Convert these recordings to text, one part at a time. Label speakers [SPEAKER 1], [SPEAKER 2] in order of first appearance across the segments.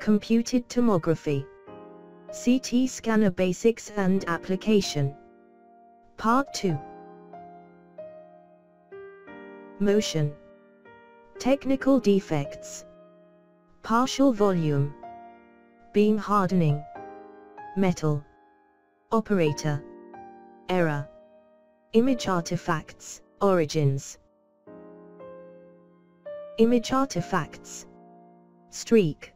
[SPEAKER 1] Computed Tomography CT Scanner Basics and Application. Part 2 Motion. Technical Defects. Partial Volume. Beam Hardening. Metal. Operator. Error. Image Artifacts. Origins. Image Artifacts. Streak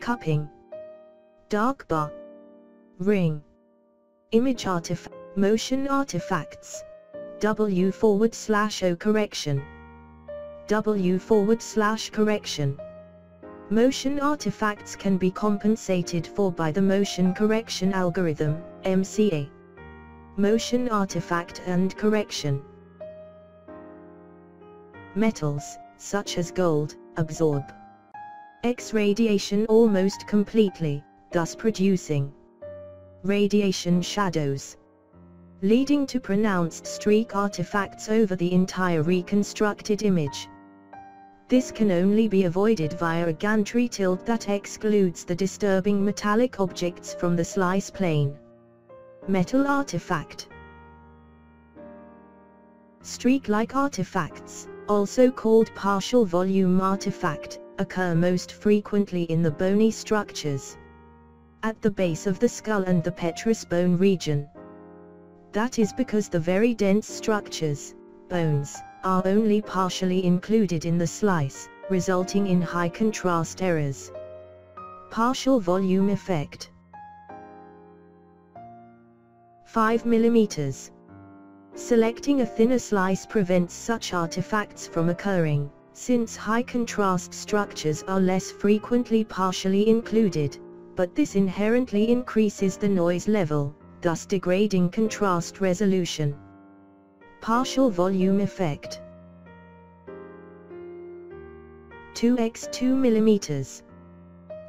[SPEAKER 1] Cupping Dark bar Ring Image artifact Motion artifacts W forward slash O correction W forward slash correction Motion artifacts can be compensated for by the motion correction algorithm, MCA. Motion artifact and correction. Metals, such as gold, absorb X radiation almost completely, thus producing radiation shadows, leading to pronounced streak artifacts over the entire reconstructed image. This can only be avoided via a gantry tilt that excludes the disturbing metallic objects from the slice plane. Metal artifact Streak-like artifacts, also called partial volume artifact, occur most frequently in the bony structures. At the base of the skull and the petrous bone region. That is because the very dense structures, bones, are only partially included in the slice, resulting in high contrast errors. Partial volume effect 5 mm Selecting a thinner slice prevents such artifacts from occurring, since high contrast structures are less frequently partially included, but this inherently increases the noise level, thus degrading contrast resolution. Partial volume effect 2x 2 mm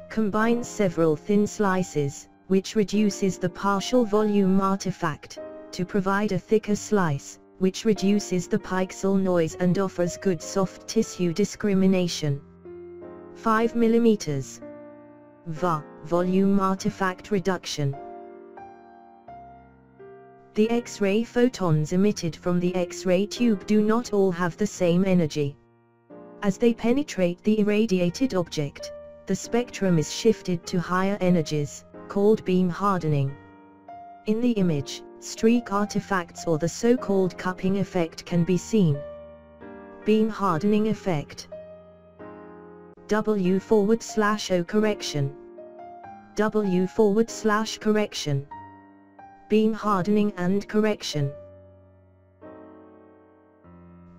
[SPEAKER 1] combines several thin slices, which reduces the partial volume artifact, to provide a thicker slice, which reduces the pixel noise and offers good soft tissue discrimination. 5 mm VA, volume artifact reduction. The X-ray photons emitted from the X-ray tube do not all have the same energy. As they penetrate the irradiated object, the spectrum is shifted to higher energies, called beam hardening. In the image, streak artifacts or the so-called cupping effect can be seen. Beam hardening effect W forward slash O correction W forward slash correction beam hardening and correction.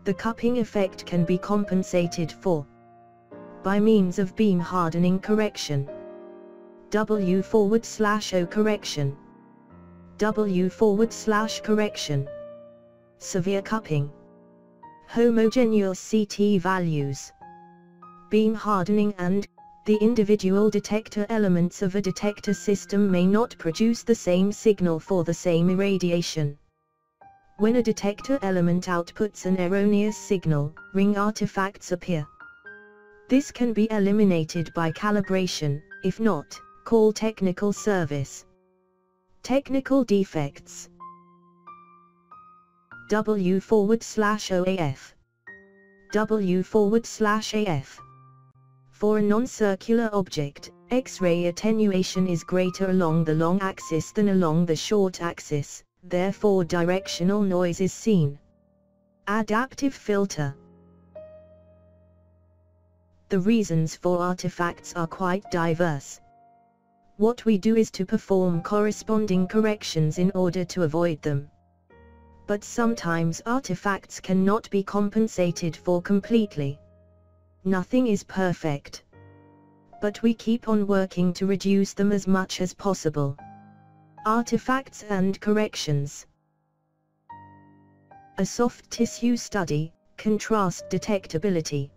[SPEAKER 1] The cupping effect can be compensated for by means of beam hardening correction. W forward slash O correction. W forward slash correction. Severe cupping. Homogeneous CT values. Beam hardening and the individual detector elements of a detector system may not produce the same signal for the same irradiation. When a detector element outputs an erroneous signal, ring artifacts appear. This can be eliminated by calibration, if not, call technical service. Technical defects W forward slash OAF W forward slash AF for a non-circular object, X-ray attenuation is greater along the long axis than along the short axis, therefore directional noise is seen. Adaptive filter The reasons for artifacts are quite diverse. What we do is to perform corresponding corrections in order to avoid them. But sometimes artifacts cannot be compensated for completely. Nothing is perfect. But we keep on working to reduce them as much as possible. Artifacts and corrections. A soft tissue study, contrast detectability.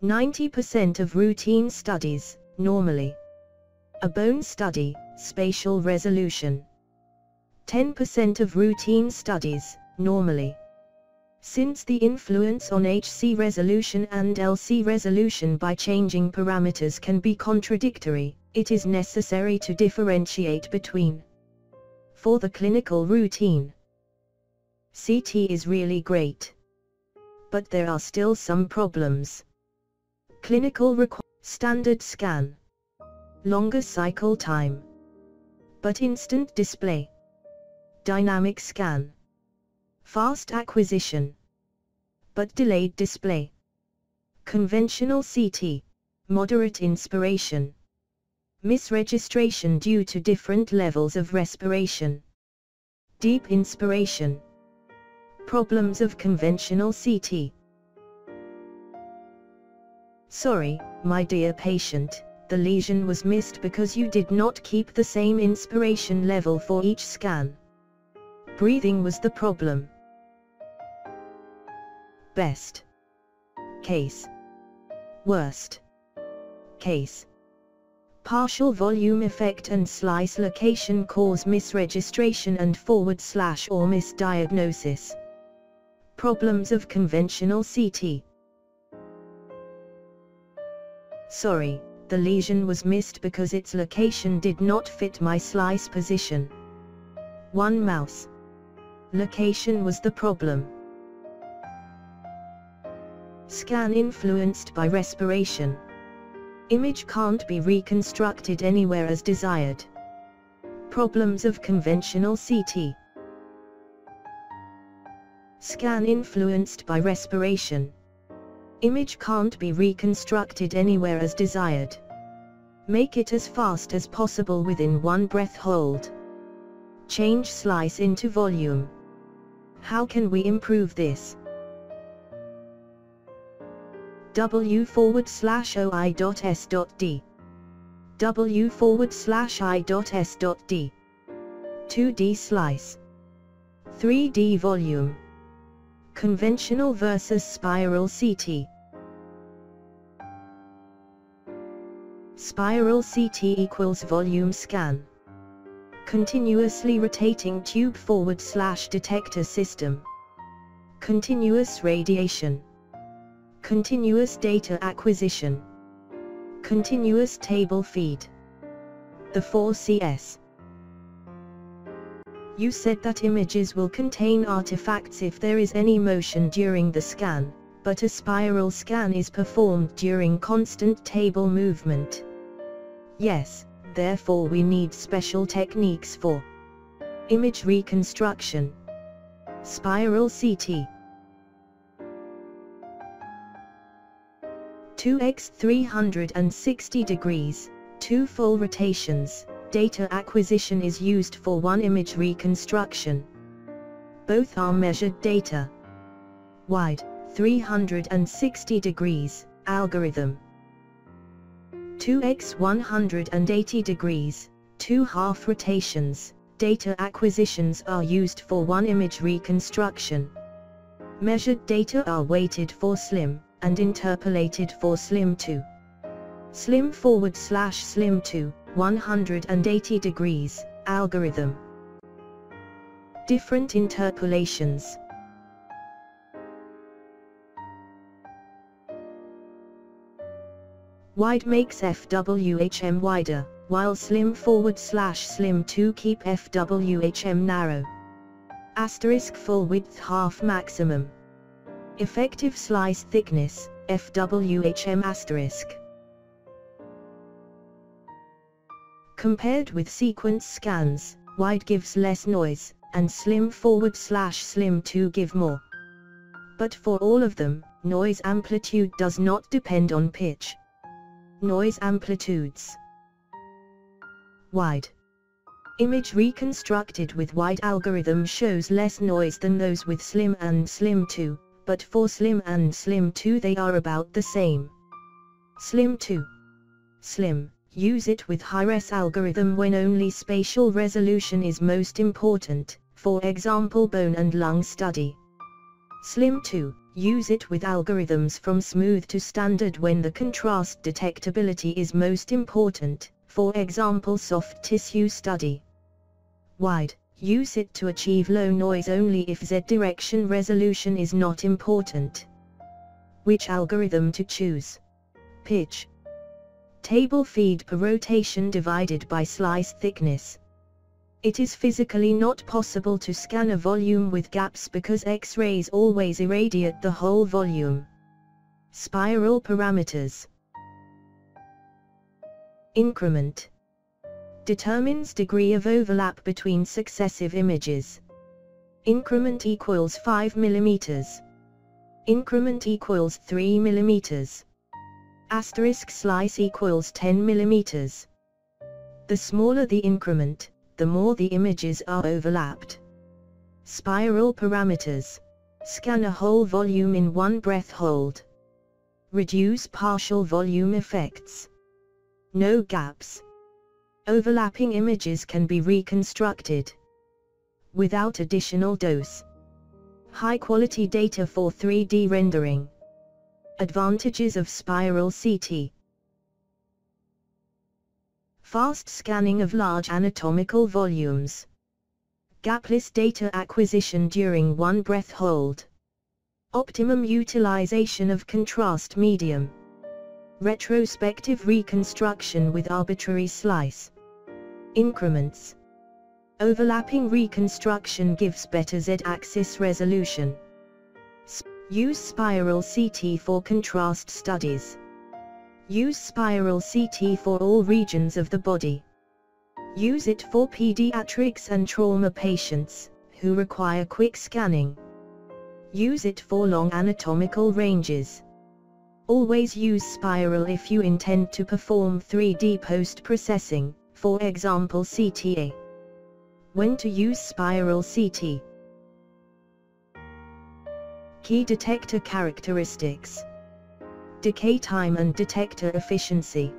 [SPEAKER 1] 90% of routine studies, normally. A bone study, spatial resolution. 10% of routine studies, normally. Since the influence on HC resolution and LC resolution by changing parameters can be contradictory, it is necessary to differentiate between. For the clinical routine, CT is really great. But there are still some problems. Clinical standard scan. Longer cycle time. But instant display. Dynamic scan. Fast acquisition. But delayed display. Conventional CT. Moderate inspiration. Misregistration due to different levels of respiration. Deep inspiration. Problems of conventional CT. Sorry, my dear patient, the lesion was missed because you did not keep the same inspiration level for each scan. Breathing was the problem. Best case. Worst case. Partial volume effect and slice location cause misregistration and forward slash or misdiagnosis. Problems of conventional CT. Sorry, the lesion was missed because its location did not fit my slice position. One mouse. Location was the problem. Scan influenced by respiration. Image can't be reconstructed anywhere as desired. Problems of conventional CT. Scan influenced by respiration. Image can't be reconstructed anywhere as desired. Make it as fast as possible within one breath hold. Change slice into volume. How can we improve this? W forward slash OI dot S dot D. W forward slash I dot S dot D. 2D slice. 3D volume. Conventional versus spiral CT. Spiral CT equals volume scan. Continuously rotating tube forward slash detector system. Continuous radiation. Continuous data acquisition. Continuous table feed. The 4CS. You said that images will contain artifacts if there is any motion during the scan, but a spiral scan is performed during constant table movement. Yes, therefore we need special techniques for image reconstruction. Spiral CT 2x 360 degrees, two full rotations, data acquisition is used for one image reconstruction. Both are measured data. Wide, 360 degrees, algorithm. 2x 180 degrees, two half rotations, data acquisitions are used for one image reconstruction. Measured data are weighted for SLIM, and interpolated for SLIM 2. SLIM forward slash SLIM to 180 degrees, algorithm. Different interpolations. Wide makes FWHM wider, while slim forward slash slim 2 keep FWHM narrow. Asterisk full width half maximum. Effective slice thickness, FWHM asterisk. Compared with sequence scans, wide gives less noise, and slim forward slash slim 2 give more. But for all of them, noise amplitude does not depend on pitch. Noise amplitudes. Wide. Image reconstructed with wide algorithm shows less noise than those with slim and slim 2, but for slim and slim 2 they are about the same. Slim 2. Slim. Use it with high-res algorithm when only spatial resolution is most important, for example bone and lung study. Slim 2. Use it with algorithms from smooth to standard when the contrast detectability is most important, for example soft tissue study. Wide. Use it to achieve low noise only if Z direction resolution is not important. Which algorithm to choose? Pitch. Table feed per rotation divided by slice thickness. It is physically not possible to scan a volume with gaps because X-rays always irradiate the whole volume. Spiral parameters. Increment. Determines degree of overlap between successive images. Increment equals 5 mm. Increment equals 3 mm. Asterisk slice equals 10 mm. The smaller the increment, the more the images are overlapped. Spiral parameters. Scan a whole volume in one breath hold. Reduce partial volume effects. No gaps. Overlapping images can be reconstructed. Without additional dose. High quality data for 3D rendering. Advantages of spiral CT. Fast scanning of large anatomical volumes. Gapless data acquisition during one breath hold. Optimum utilization of contrast medium. Retrospective reconstruction with arbitrary slice. Increments. Overlapping reconstruction gives better Z-axis resolution. Use spiral CT for contrast studies. Use spiral CT for all regions of the body. Use it for pediatrics and trauma patients, who require quick scanning. Use it for long anatomical ranges. Always use spiral if you intend to perform 3D post-processing, for example CTA. When to use spiral CT Key detector characteristics decay time and detector efficiency.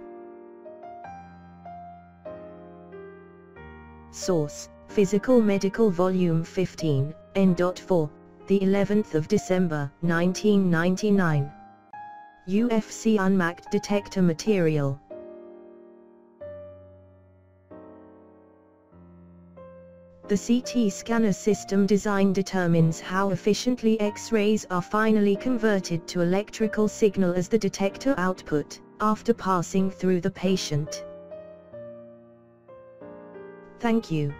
[SPEAKER 1] Source, Physica Medica Volume 15, N.4, the 11th of December, 1999. UFC Unmacked Detector Material The CT scanner system design determines how efficiently X-rays are finally converted to electrical signal as the detector output, after passing through the patient. Thank you.